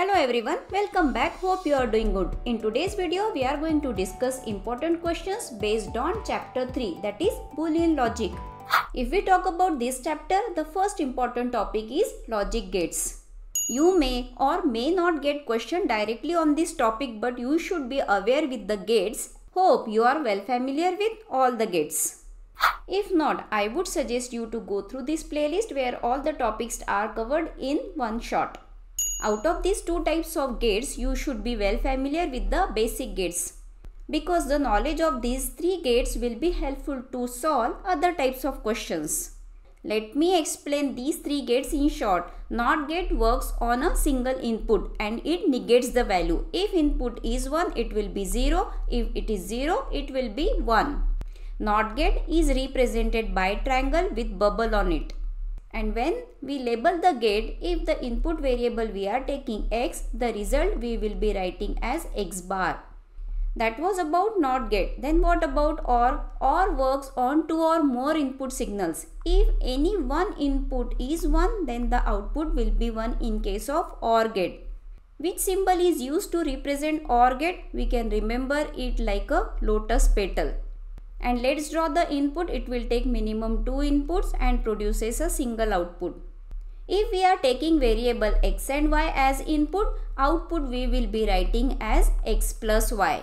Hello everyone, welcome back. Hope you are doing good. In today's video, we are going to discuss important questions based on chapter 3 that is Boolean logic. If we talk about this chapter, the first important topic is logic gates. You may or may not get question directly on this topic but you should be aware with the gates. Hope you are well familiar with all the gates. If not, I would suggest you to go through this playlist where all the topics are covered in one shot. Out of these two types of gates, you should be well familiar with the basic gates because the knowledge of these three gates will be helpful to solve other types of questions. Let me explain these three gates in short. NOT gate works on a single input and it negates the value. If input is 1, it will be 0. If it is 0, it will be 1. NOT gate is represented by triangle with bubble on it. And when we label the gate, if the input variable we are taking x, the result we will be writing as x bar. That was about NOT gate. Then what about OR? OR works on two or more input signals. If any one input is 1, then the output will be 1 in case of OR gate. Which symbol is used to represent OR gate? We can remember it like a lotus petal and let's draw the input it will take minimum two inputs and produces a single output if we are taking variable x and y as input output we will be writing as x plus y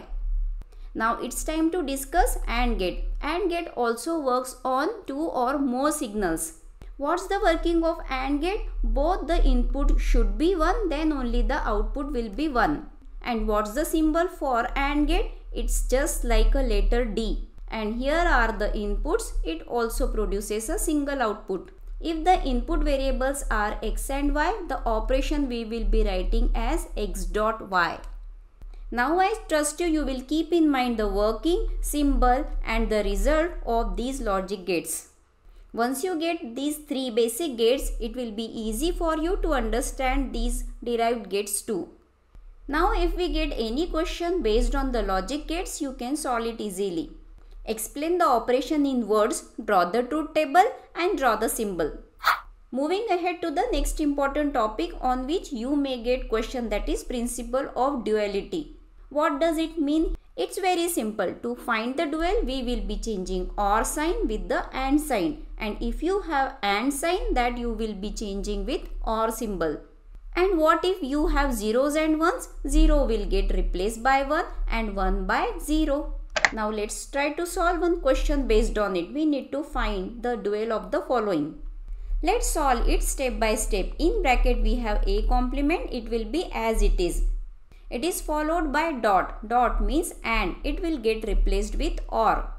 now it's time to discuss AND gate. AND gate also works on two or more signals. What's the working of AND gate? Both the input should be 1 then only the output will be 1. And what's the symbol for AND gate? It's just like a letter D and here are the inputs. It also produces a single output. If the input variables are x and y the operation we will be writing as x dot y. Now I trust you you will keep in mind the working symbol and the result of these logic gates. Once you get these three basic gates it will be easy for you to understand these derived gates too. Now if we get any question based on the logic gates you can solve it easily Explain the operation in words, draw the truth table and draw the symbol. Moving ahead to the next important topic on which you may get question that is principle of duality. What does it mean? It's very simple. To find the dual, we will be changing OR sign with the AND sign. And if you have AND sign, that you will be changing with OR symbol. And what if you have zeros and ones? Zero will get replaced by 1 and 1 by 0. Now let's try to solve one question based on it. We need to find the dual of the following. Let's solve it step by step. In bracket we have a complement. It will be as it is. It is followed by dot. Dot means and. It will get replaced with or.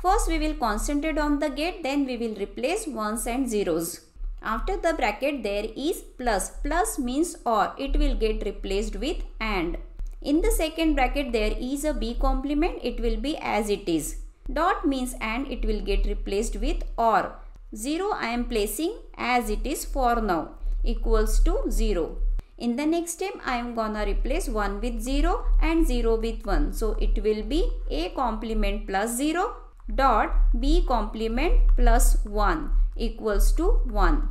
First we will concentrate on the gate. Then we will replace ones and zeros. After the bracket there is plus. Plus means or. It will get replaced with and. In the second bracket there is a B complement. It will be as it is. Dot means and it will get replaced with or. 0 I am placing as it is for now equals to 0. In the next step I am gonna replace 1 with 0 and 0 with 1. So it will be A complement plus 0 dot B complement plus 1 equals to 1.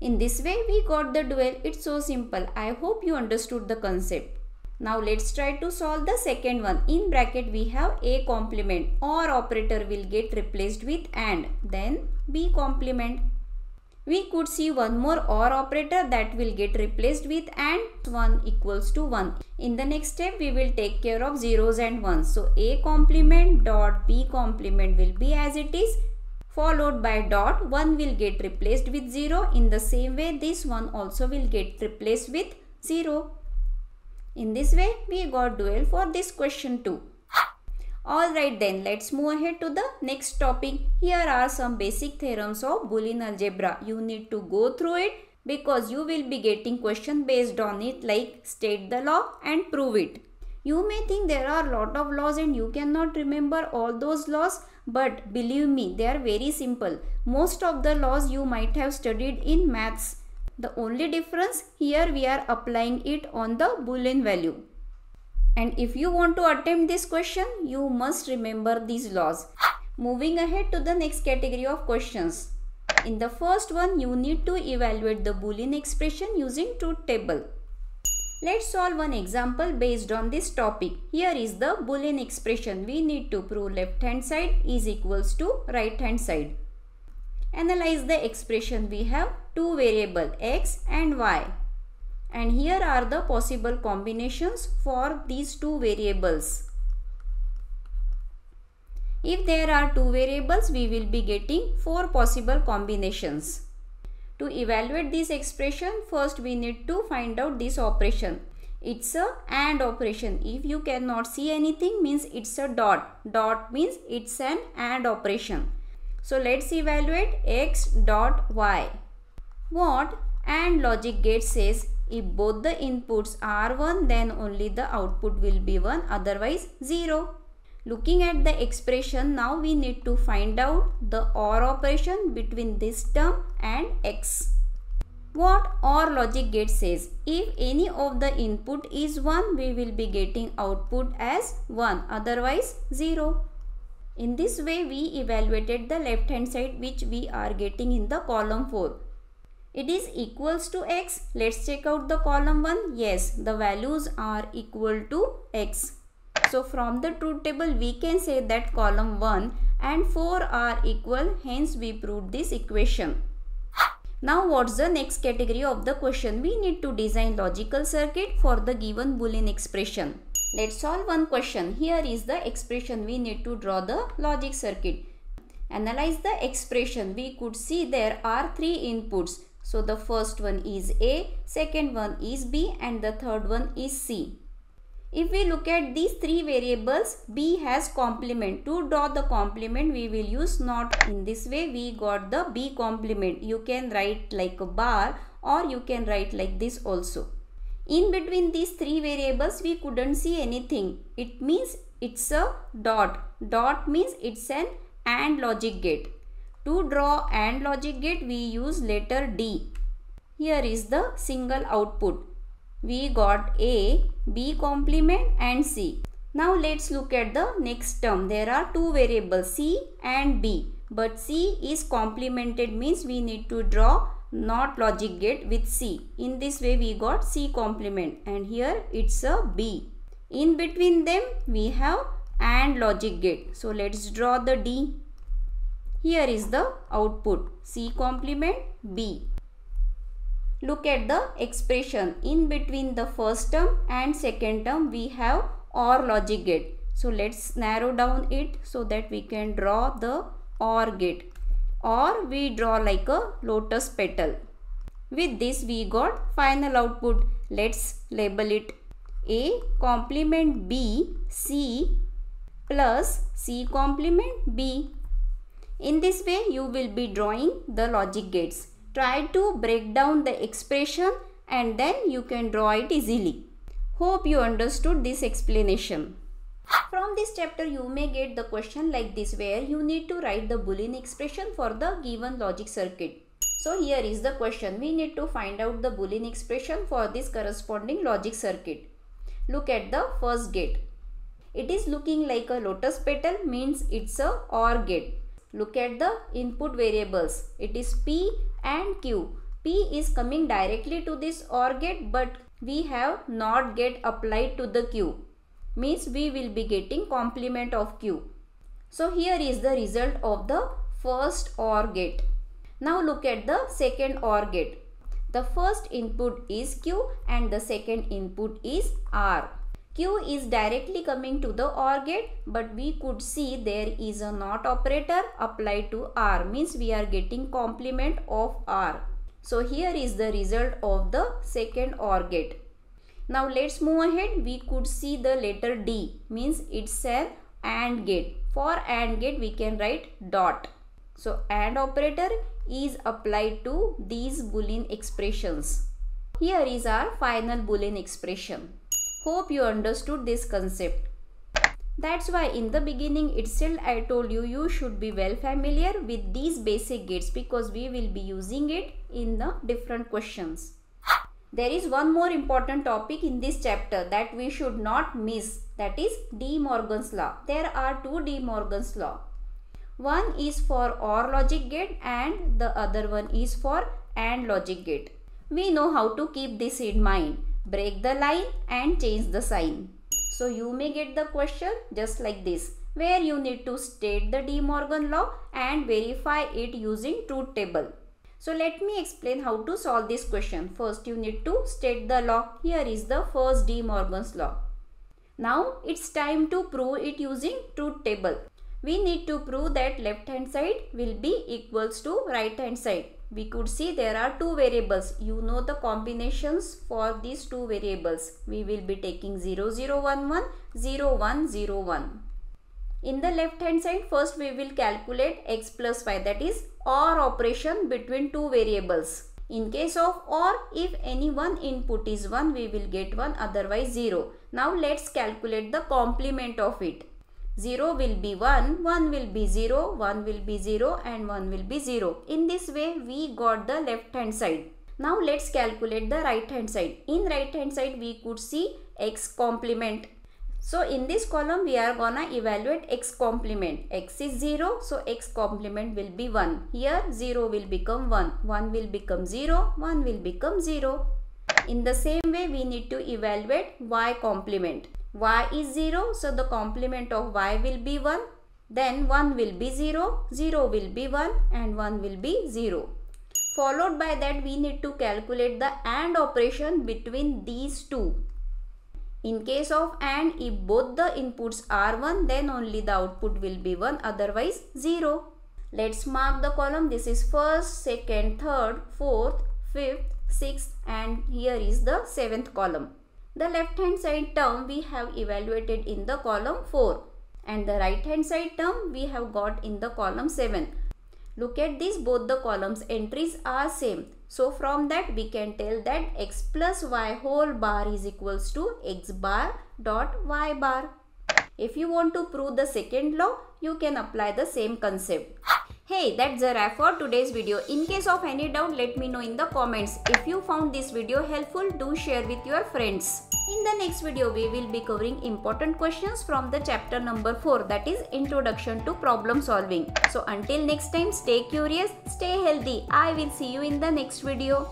In this way we got the dual. It's so simple. I hope you understood the concept. Now let's try to solve the second one. In bracket we have A complement or operator will get replaced with AND. Then B complement. We could see one more OR operator that will get replaced with AND 1 equals to 1. In the next step we will take care of zeros and ones. So A complement dot B complement will be as it is followed by dot 1 will get replaced with 0. In the same way this one also will get replaced with 0. In this way, we got dual for this question too. Alright then, let's move ahead to the next topic. Here are some basic theorems of Boolean algebra. You need to go through it because you will be getting question based on it like state the law and prove it. You may think there are lot of laws and you cannot remember all those laws but believe me they are very simple. Most of the laws you might have studied in maths the only difference here we are applying it on the boolean value. And if you want to attempt this question, you must remember these laws. Moving ahead to the next category of questions. In the first one, you need to evaluate the boolean expression using truth table. Let's solve one example based on this topic. Here is the boolean expression. We need to prove left hand side is equals to right hand side. Analyze the expression. We have two variable x and y. And here are the possible combinations for these two variables. If there are two variables, we will be getting four possible combinations. To evaluate this expression, first we need to find out this operation. It's a AND operation. If you cannot see anything means it's a dot. Dot means it's an AND operation. So let's evaluate x dot y. What AND logic gate says if both the inputs are 1 then only the output will be 1 otherwise 0. Looking at the expression now we need to find out the OR operation between this term and x. What OR logic gate says if any of the input is 1 we will be getting output as 1 otherwise 0. In this way we evaluated the left hand side which we are getting in the column 4. It is equals to x. Let's check out the column 1. Yes, the values are equal to x. So from the truth table we can say that column 1 and 4 are equal hence we proved this equation. Now what's the next category of the question? We need to design logical circuit for the given boolean expression. Let's solve one question. Here is the expression. We need to draw the logic circuit. Analyze the expression. We could see there are three inputs. So the first one is A, second one is B and the third one is C. If we look at these three variables, B has complement. To draw the complement, we will use not in this way. We got the B complement. You can write like a bar or you can write like this also. In between these three variables, we couldn't see anything. It means it's a dot. Dot means it's an AND logic gate. To draw AND logic gate, we use letter D. Here is the single output we got A, B complement and C. Now let's look at the next term. There are two variables C and B. But C is complemented means we need to draw not logic gate with C. In this way we got C complement and here it's a B. In between them we have AND logic gate. So let's draw the D. Here is the output C complement B. Look at the expression in between the first term and second term we have OR logic gate. So let's narrow down it so that we can draw the OR gate or we draw like a lotus petal. With this we got final output. Let's label it A complement B C plus C complement B. In this way you will be drawing the logic gates. Try to break down the expression and then you can draw it easily. Hope you understood this explanation. From this chapter you may get the question like this where you need to write the boolean expression for the given logic circuit. So here is the question. We need to find out the boolean expression for this corresponding logic circuit. Look at the first gate. It is looking like a lotus petal means it's a OR gate. Look at the input variables. It is P and Q. P is coming directly to this OR gate but we have not gate applied to the Q. Means we will be getting complement of Q. So here is the result of the first OR gate. Now look at the second OR gate. The first input is Q and the second input is R. Q is directly coming to the OR gate but we could see there is a NOT operator applied to R means we are getting complement of R. So here is the result of the second OR gate. Now let's move ahead. We could see the letter D means it's an AND gate. For AND gate we can write dot. So AND operator is applied to these boolean expressions. Here is our final boolean expression. Hope you understood this concept. That's why in the beginning itself I told you you should be well familiar with these basic gates because we will be using it in the different questions. There is one more important topic in this chapter that we should not miss that is De Morgan's law. There are two De Morgan's law. One is for OR logic gate and the other one is for AND logic gate. We know how to keep this in mind break the line and change the sign. So you may get the question just like this where you need to state the De Morgan law and verify it using truth table. So let me explain how to solve this question. First you need to state the law. Here is the first De Morgan's law. Now it's time to prove it using truth table. We need to prove that left hand side will be equals to right hand side. We could see there are two variables. You know the combinations for these two variables. We will be taking 0011, 0101. In the left hand side first we will calculate x plus y that is OR operation between two variables. In case of OR if any one input is 1 we will get 1 otherwise 0. Now let's calculate the complement of it. 0 will be 1, 1 will be 0, 1 will be 0 and 1 will be 0. In this way we got the left hand side. Now let's calculate the right hand side. In right hand side we could see x complement so in this column we are gonna evaluate x complement. x is 0 so x complement will be 1. Here 0 will become 1. 1 will become 0. 1 will become 0. In the same way we need to evaluate y complement. y is 0 so the complement of y will be 1. Then 1 will be 0, 0 will be 1 and 1 will be 0. Followed by that we need to calculate the AND operation between these two. In case of AND, if both the inputs are 1, then only the output will be 1, otherwise 0. Let's mark the column. This is first, second, third, fourth, fifth, sixth and here is the seventh column. The left hand side term we have evaluated in the column 4 and the right hand side term we have got in the column 7. Look at this both the columns entries are same. So from that we can tell that x plus y whole bar is equals to x bar dot y bar. If you want to prove the second law, you can apply the same concept. Hey, that's a wrap for today's video. In case of any doubt, let me know in the comments. If you found this video helpful, do share with your friends. In the next video, we will be covering important questions from the chapter number 4 that is Introduction to Problem Solving. So until next time, stay curious, stay healthy. I will see you in the next video.